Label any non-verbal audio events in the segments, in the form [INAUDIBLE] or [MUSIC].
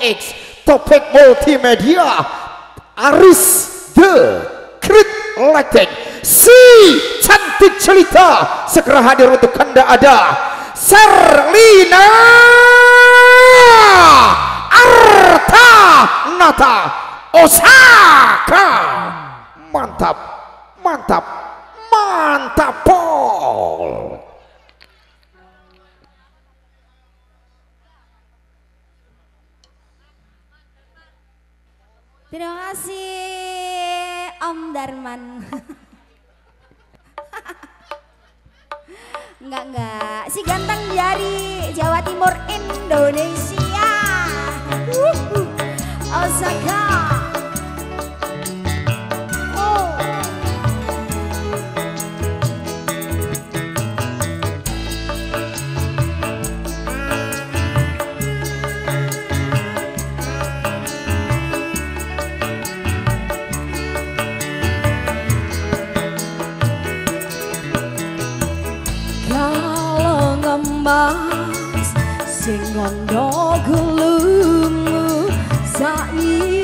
X Topik Multimedia Aris The Great Legend. Si Cantik Cerita Segera hadir untuk Anda ada. Serlina Arta Nata Osaka. Mantap Mantap Mantap Pol Terima kasih Om Darman. [LAUGHS] enggak enggak, si ganteng dari Jawa Timur Indonesia. sing on do gulumu sai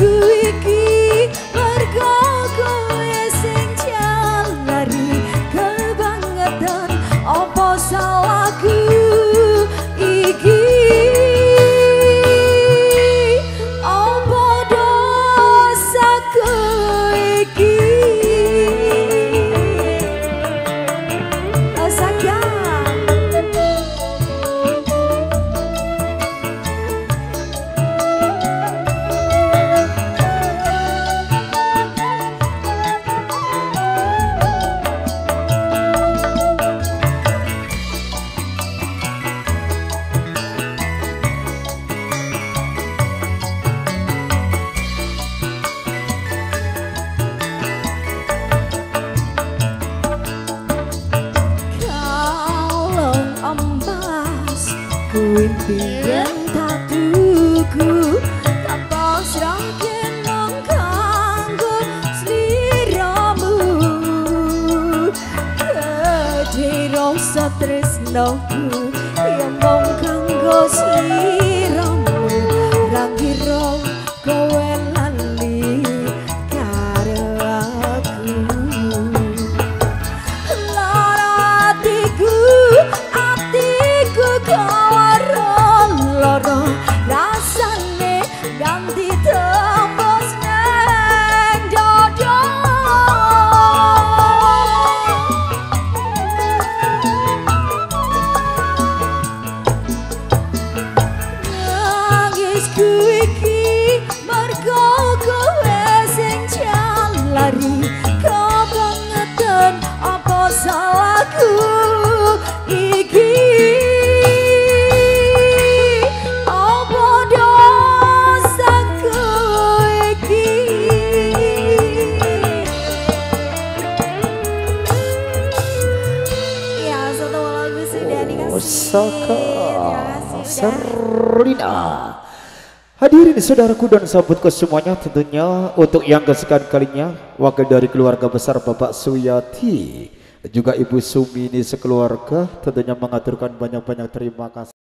rescue ambas kuin biyen tak tuku rakyat nang kanggo sliramu gede rasa tresnoku yang mong sudah. Serlina Hadirin saudaraku dan sahabatku semuanya tentunya untuk yang kesekian kalinya wakil dari keluarga besar Bapak Suyati juga Ibu Sumi ini sekeluarga tentunya mengaturkan banyak-banyak terima kasih